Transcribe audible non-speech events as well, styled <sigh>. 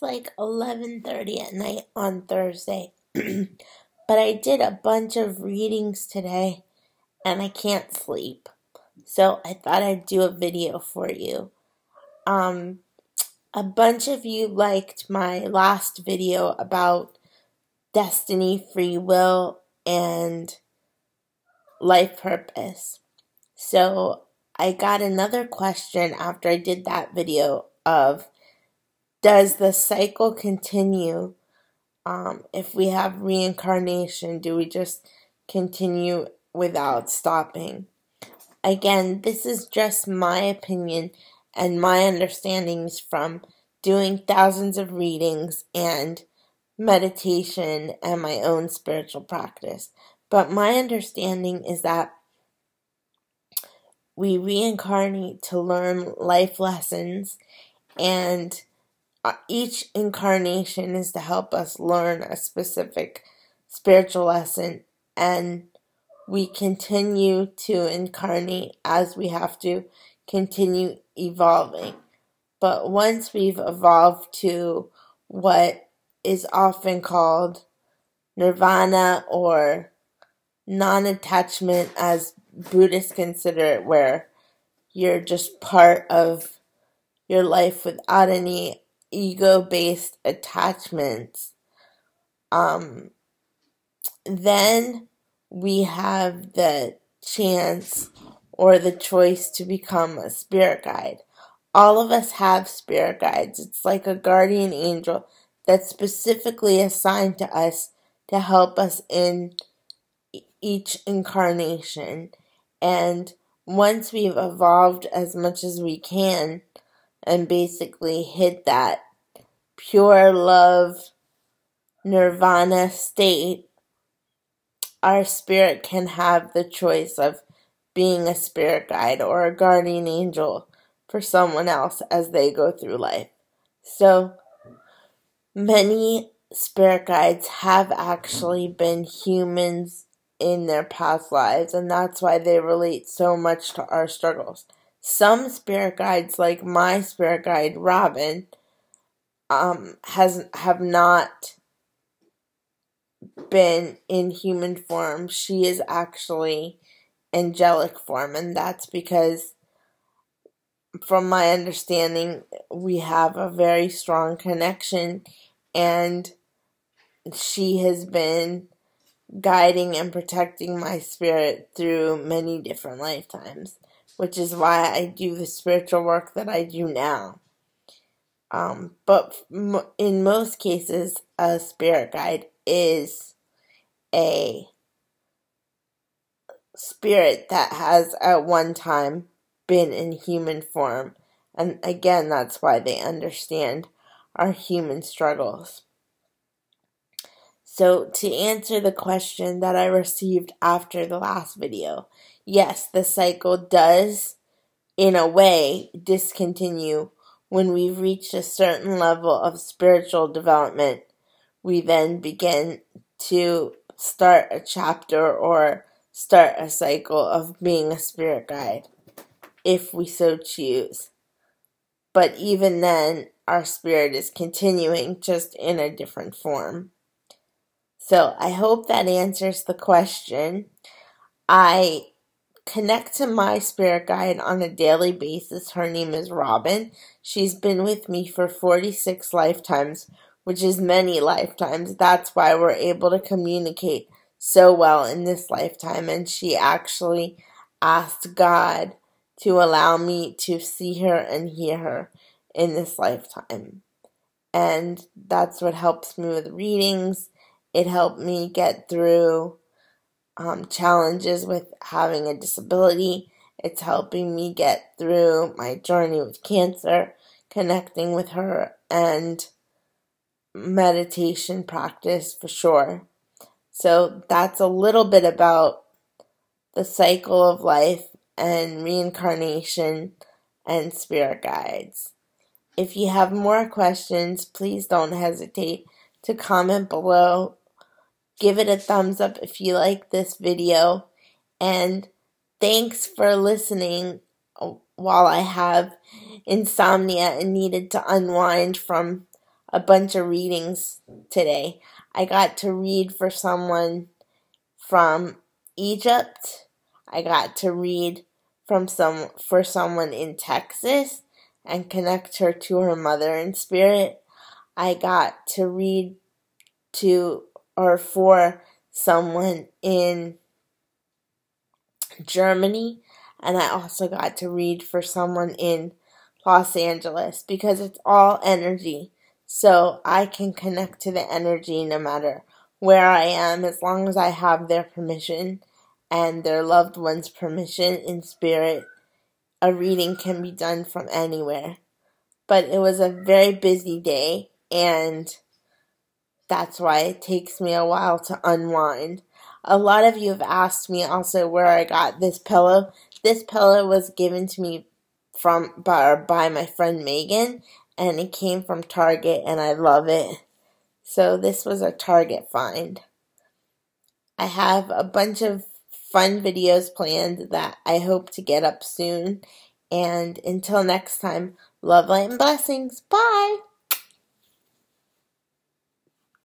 like 11:30 at night on Thursday. <clears throat> but I did a bunch of readings today and I can't sleep. So I thought I'd do a video for you. Um a bunch of you liked my last video about destiny, free will, and life purpose. So I got another question after I did that video of does the cycle continue um, if we have reincarnation? Do we just continue without stopping? Again, this is just my opinion and my understandings from doing thousands of readings and meditation and my own spiritual practice. But my understanding is that we reincarnate to learn life lessons, and Uh, each incarnation is to help us learn a specific spiritual lesson, and we continue to incarnate as we have to continue evolving. But once we've evolved to what is often called nirvana or non attachment, as Buddhists consider it, where you're just part of your life without any ego based attachments. Um, then we have the chance or the choice to become a spirit guide. All of us have spirit guides. It's like a guardian angel that's specifically assigned to us to help us in each incarnation. And once we've evolved as much as we can and basically hit that pure love nirvana state, our spirit can have the choice of being a spirit guide or a guardian angel for someone else as they go through life. So many spirit guides have actually been humans in their past lives, and that's why they relate so much to our struggles. Some spirit guides, like my spirit guide Robin, um, has have not been in human form. She is actually angelic form, and that's because, from my understanding, we have a very strong connection, and she has been guiding and protecting my spirit through many different lifetimes, which is why I do the spiritual work that I do now. Um, but in most cases, a spirit guide is a spirit that has at one time been in human form. And again, that's why they understand our human struggles. So, to answer the question that I received after the last video, yes, the cycle does, in a way, discontinue when we've reached a certain level of spiritual development. We then begin to start a chapter or start a cycle of being a spirit guide, if we so choose. But even then, our spirit is continuing just in a different form. So I hope that answers the question. I connect to my spirit guide on a daily basis. Her name is Robin. She's been with me for 46 lifetimes, which is many lifetimes. That's why we're able to communicate so well in this lifetime. And she actually asked God to allow me to see her and hear her in this lifetime. And that's what helps me with readings it helped me get through um, challenges with having a disability. It's helping me get through my journey with cancer, connecting with her, and meditation practice for sure. So that's a little bit about the cycle of life and reincarnation and spirit guides. If you have more questions, please don't hesitate to comment below Give it a thumbs up if you like this video. And thanks for listening while I have insomnia and needed to unwind from a bunch of readings today. I got to read for someone from Egypt. I got to read from some for someone in Texas and connect her to her mother in spirit. I got to read to or for someone in Germany and I also got to read for someone in Los Angeles because it's all energy. So I can connect to the energy no matter where I am as long as I have their permission and their loved one's permission in spirit. A reading can be done from anywhere. But it was a very busy day and that's why it takes me a while to unwind. A lot of you have asked me also where I got this pillow. This pillow was given to me from by, by my friend Megan and it came from Target and I love it. So this was a Target find. I have a bunch of fun videos planned that I hope to get up soon. And until next time, love, light, and blessings. Bye!